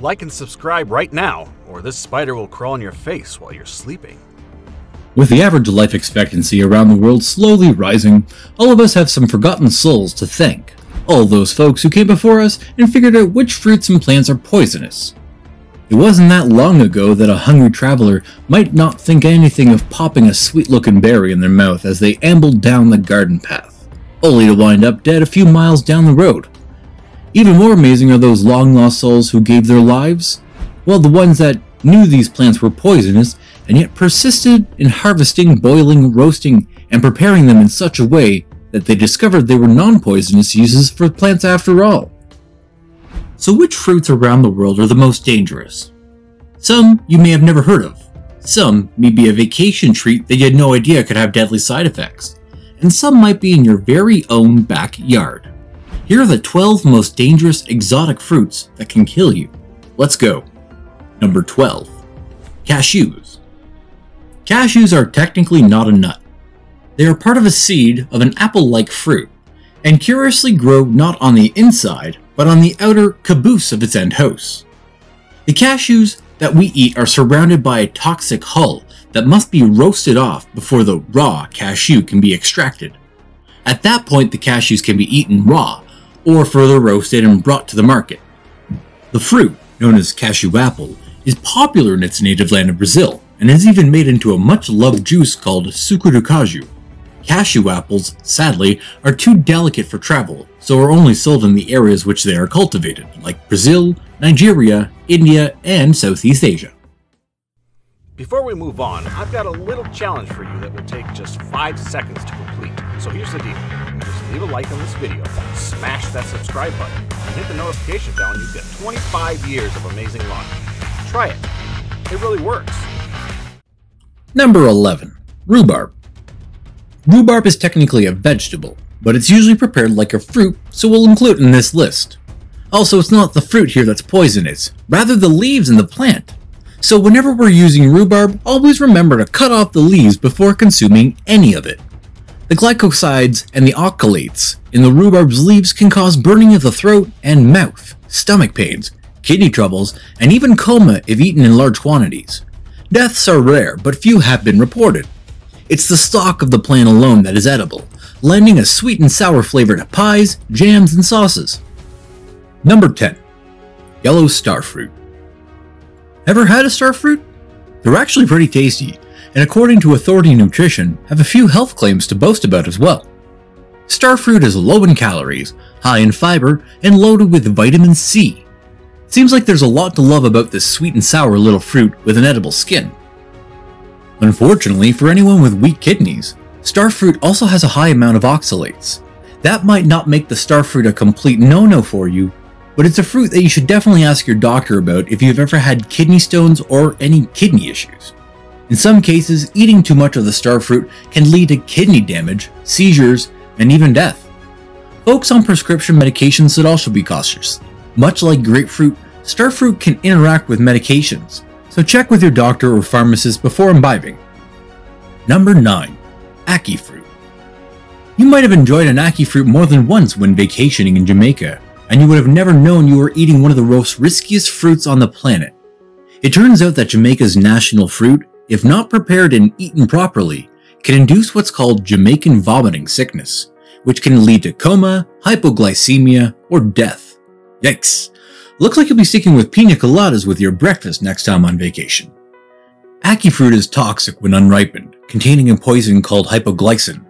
Like and subscribe right now, or this spider will crawl in your face while you're sleeping. With the average life expectancy around the world slowly rising, all of us have some forgotten souls to thank. All those folks who came before us and figured out which fruits and plants are poisonous. It wasn't that long ago that a hungry traveler might not think anything of popping a sweet looking berry in their mouth as they ambled down the garden path, only to wind up dead a few miles down the road. Even more amazing are those long lost souls who gave their lives. Well, the ones that knew these plants were poisonous and yet persisted in harvesting, boiling, roasting, and preparing them in such a way that they discovered they were non poisonous uses for plants after all. So, which fruits around the world are the most dangerous? Some you may have never heard of. Some may be a vacation treat that you had no idea could have deadly side effects. And some might be in your very own backyard. Here are the 12 most dangerous exotic fruits that can kill you. Let's go. Number 12 Cashews. Cashews are technically not a nut. They are part of a seed of an apple like fruit, and curiously grow not on the inside, but on the outer caboose of its end host. The cashews that we eat are surrounded by a toxic hull that must be roasted off before the raw cashew can be extracted. At that point, the cashews can be eaten raw, or further roasted and brought to the market. The fruit, known as cashew apple, is popular in its native land of Brazil, and is even made into a much loved juice called suco de caju. Cashew apples, sadly, are too delicate for travel, so are only sold in the areas which they are cultivated, like Brazil, Nigeria, India, and Southeast Asia. Before we move on, I've got a little challenge for you that will take just 5 seconds to complete. So here's the deal. Leave a like on this video, smash that subscribe button, and hit the notification bell and you get 25 years of amazing launch. Try it. It really works. Number 11. Rhubarb. Rhubarb is technically a vegetable, but it's usually prepared like a fruit, so we'll include it in this list. Also, it's not the fruit here that's poisonous, rather the leaves in the plant. So whenever we're using rhubarb, always remember to cut off the leaves before consuming any of it. The glycosides and the oxalates in the rhubarb's leaves can cause burning of the throat and mouth, stomach pains, kidney troubles, and even coma if eaten in large quantities. Deaths are rare, but few have been reported. It's the stalk of the plant alone that is edible, lending a sweet and sour flavor to pies, jams, and sauces. Number 10. Yellow Starfruit. Ever had a starfruit? They're actually pretty tasty, and according to Authority Nutrition, have a few health claims to boast about as well. Starfruit is low in calories, high in fiber, and loaded with vitamin C. Seems like there's a lot to love about this sweet and sour little fruit with an edible skin. Unfortunately, for anyone with weak kidneys, starfruit also has a high amount of oxalates. That might not make the starfruit a complete no-no for you, but it's a fruit that you should definitely ask your doctor about if you've ever had kidney stones or any kidney issues. In some cases, eating too much of the starfruit can lead to kidney damage, seizures, and even death. Folks on prescription medications should also be cautious. Much like grapefruit, starfruit can interact with medications, so check with your doctor or pharmacist before imbibing. Number 9. Ackee fruit. You might have enjoyed an ackee fruit more than once when vacationing in Jamaica, and you would have never known you were eating one of the most riskiest fruits on the planet. It turns out that Jamaica's national fruit, if not prepared and eaten properly, can induce what's called Jamaican vomiting sickness, which can lead to coma, hypoglycemia, or death. Yikes. Looks like you'll be sticking with pina coladas with your breakfast next time on vacation. Ackee fruit is toxic when unripened, containing a poison called hypoglycin.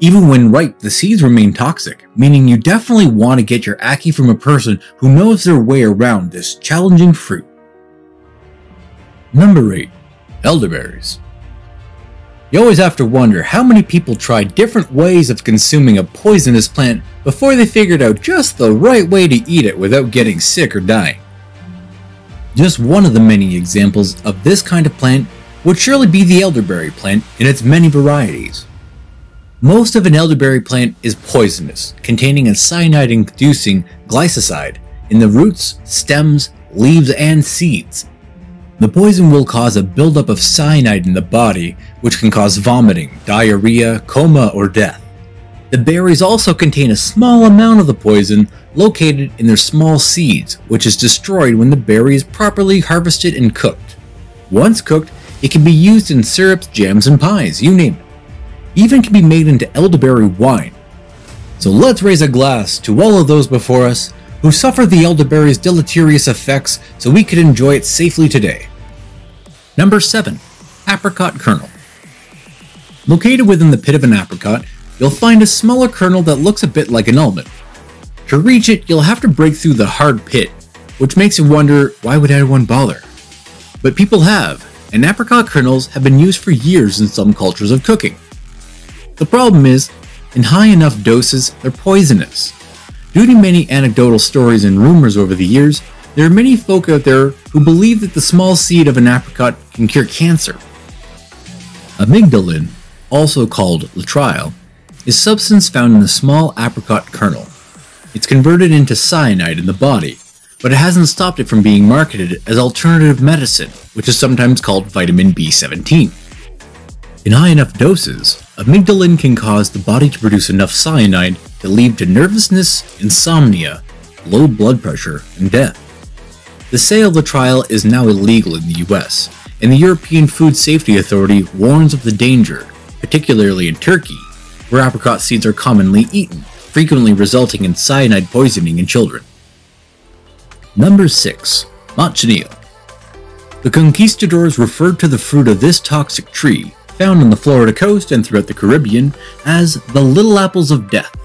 Even when ripe, the seeds remain toxic, meaning you definitely want to get your ackee from a person who knows their way around this challenging fruit. Number 8. Elderberries. You always have to wonder how many people tried different ways of consuming a poisonous plant before they figured out just the right way to eat it without getting sick or dying. Just one of the many examples of this kind of plant would surely be the elderberry plant in its many varieties. Most of an elderberry plant is poisonous, containing a cyanide-inducing glycoside in the roots, stems, leaves, and seeds. The poison will cause a buildup of cyanide in the body, which can cause vomiting, diarrhea, coma, or death. The berries also contain a small amount of the poison located in their small seeds, which is destroyed when the berry is properly harvested and cooked. Once cooked, it can be used in syrups, jams, and pies, you name it. Even can be made into elderberry wine. So let's raise a glass to all of those before us who suffered the elderberry's deleterious effects so we could enjoy it safely today. Number 7. Apricot Kernel Located within the pit of an apricot, you'll find a smaller kernel that looks a bit like an almond. To reach it, you'll have to break through the hard pit, which makes you wonder why would anyone bother? But people have, and apricot kernels have been used for years in some cultures of cooking. The problem is, in high enough doses, they're poisonous. Due to many anecdotal stories and rumors over the years, there are many folk out there who believe that the small seed of an apricot can cure cancer. Amygdalin, also called laetrile, is substance found in the small apricot kernel. It's converted into cyanide in the body, but it hasn't stopped it from being marketed as alternative medicine, which is sometimes called vitamin B17. In high enough doses, amygdalin can cause the body to produce enough cyanide to lead to nervousness, insomnia, low blood pressure, and death. The sale of laetrile is now illegal in the US, and the European Food Safety Authority warns of the danger, particularly in Turkey, where apricot seeds are commonly eaten, frequently resulting in cyanide poisoning in children. Number 6. Manchineel. The conquistadors referred to the fruit of this toxic tree, found on the Florida coast and throughout the Caribbean, as the little apples of death.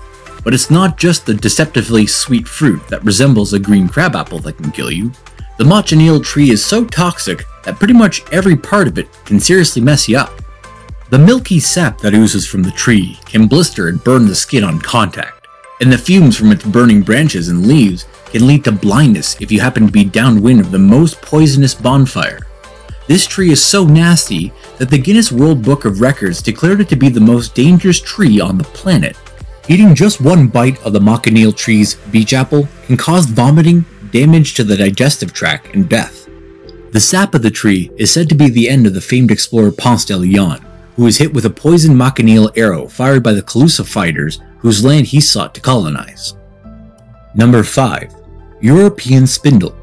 But it's not just the deceptively sweet fruit that resembles a green crabapple that can kill you. The manchineel tree is so toxic that pretty much every part of it can seriously mess you up. The milky sap that oozes from the tree can blister and burn the skin on contact, and the fumes from its burning branches and leaves can lead to blindness if you happen to be downwind of the most poisonous bonfire. This tree is so nasty that the Guinness World Book of Records declared it to be the most dangerous tree on the planet. Eating just one bite of the manchineel tree's beach apple can cause vomiting, damage to the digestive tract, and death. The sap of the tree is said to be the end of the famed explorer Ponce de Leon, who was hit with a poisoned manchineel arrow fired by the Calusa fighters whose land he sought to colonize. Number 5. European Spindle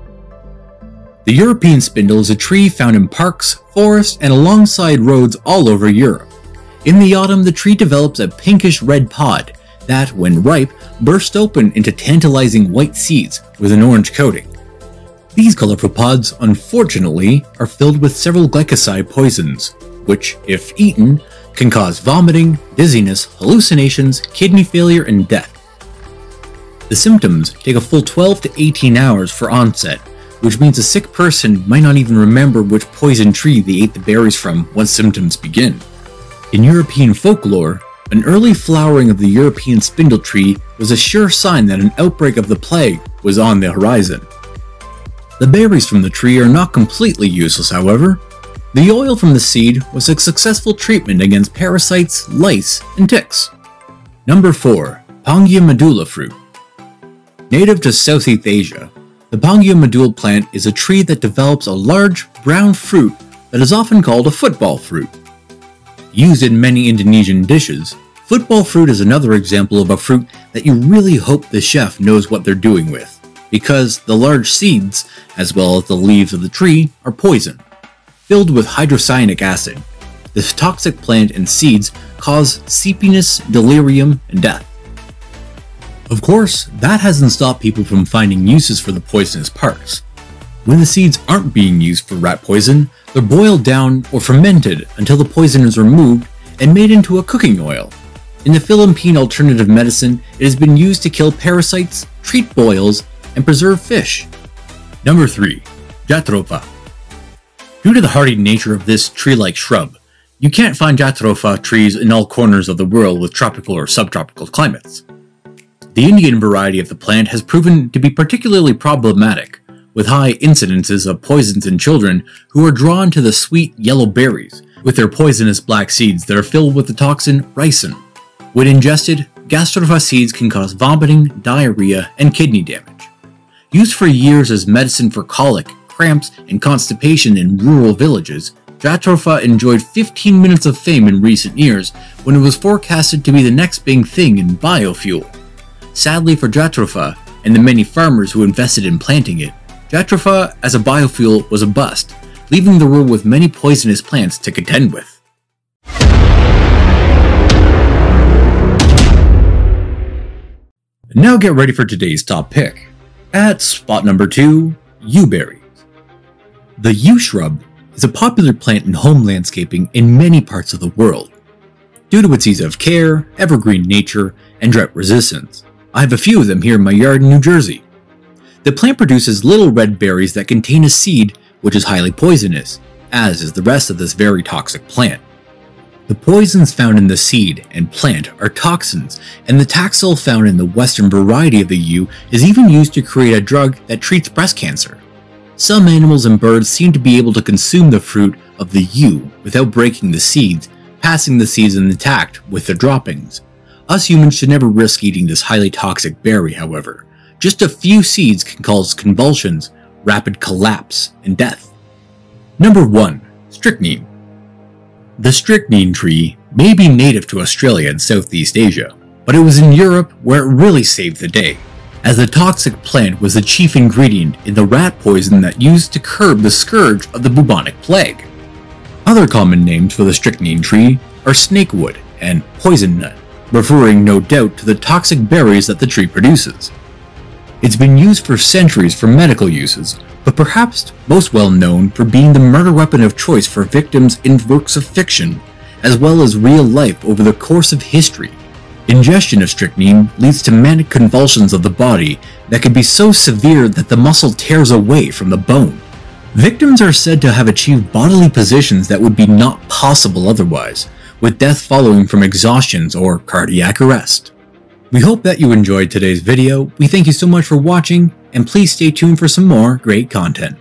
The European spindle is a tree found in parks, forests, and alongside roads all over Europe. In the autumn, the tree develops a pinkish red pod that, when ripe, burst open into tantalizing white seeds with an orange coating. These colorful pods, unfortunately, are filled with several glycoside poisons, which, if eaten, can cause vomiting, dizziness, hallucinations, kidney failure, and death. The symptoms take a full 12 to 18 hours for onset, which means a sick person might not even remember which poison tree they ate the berries from once symptoms begin. In European folklore, an early flowering of the European spindle tree was a sure sign that an outbreak of the plague was on the horizon. The berries from the tree are not completely useless, however, the oil from the seed was a successful treatment against parasites, lice, and ticks. Number 4. Pangium edule fruit. Native to Southeast Asia, the Pangium edule plant is a tree that develops a large, brown fruit that is often called a football fruit. Used in many Indonesian dishes, football fruit is another example of a fruit that you really hope the chef knows what they're doing with, because the large seeds, as well as the leaves of the tree, are poison filled with hydrocyanic acid. This toxic plant and seeds cause seepiness, delirium, and death. Of course, that hasn't stopped people from finding uses for the poisonous parts. When the seeds aren't being used for rat poison, they're boiled down or fermented until the poison is removed and made into a cooking oil. In the Philippine alternative medicine, it has been used to kill parasites, treat boils, and preserve fish. Number 3. Jatropha Due to the hardy nature of this tree-like shrub, you can't find jatropha trees in all corners of the world with tropical or subtropical climates. The Indian variety of the plant has proven to be particularly problematic, with high incidences of poisons in children who are drawn to the sweet yellow berries, with their poisonous black seeds that are filled with the toxin ricin. When ingested, jatropha seeds can cause vomiting, diarrhea, and kidney damage. Used for years as medicine for colic cramps, and constipation in rural villages, Jatropha enjoyed 15 minutes of fame in recent years when it was forecasted to be the next big thing in biofuel. Sadly for Jatropha and the many farmers who invested in planting it, Jatropha as a biofuel was a bust, leaving the world with many poisonous plants to contend with. Now get ready for today's top pick. At spot number 2, yew berries. The yew shrub is a popular plant in home landscaping in many parts of the world. Due to its ease of care, evergreen nature, and drought resistance, I have a few of them here in my yard in New Jersey. The plant produces little red berries that contain a seed which is highly poisonous, as is the rest of this very toxic plant. The poisons found in the seed and plant are toxins, and the Taxol found in the western variety of the yew is even used to create a drug that treats breast cancer. Some animals and birds seem to be able to consume the fruit of the yew without breaking the seeds, passing the seeds intact with the droppings. Us humans should never risk eating this highly toxic berry, however. Just a few seeds can cause convulsions, rapid collapse, and death. Number 1. Strychnine the strychnine tree may be native to Australia and Southeast Asia, but it was in Europe where it really saved the day, as the toxic plant was the chief ingredient in the rat poison that used to curb the scourge of the bubonic plague. Other common names for the strychnine tree are snakewood and poison nut, referring no doubt to the toxic berries that the tree produces. It's been used for centuries for medical uses, but perhaps most well known for being the murder weapon of choice for victims in works of fiction, as well as real life over the course of history. Ingestion of strychnine leads to manic convulsions of the body that can be so severe that the muscle tears away from the bone. Victims are said to have achieved bodily positions that would be not possible otherwise, with death following from exhaustions or cardiac arrest. We hope that you enjoyed today's video, we thank you so much for watching, and please stay tuned for some more great content.